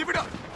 Give it up!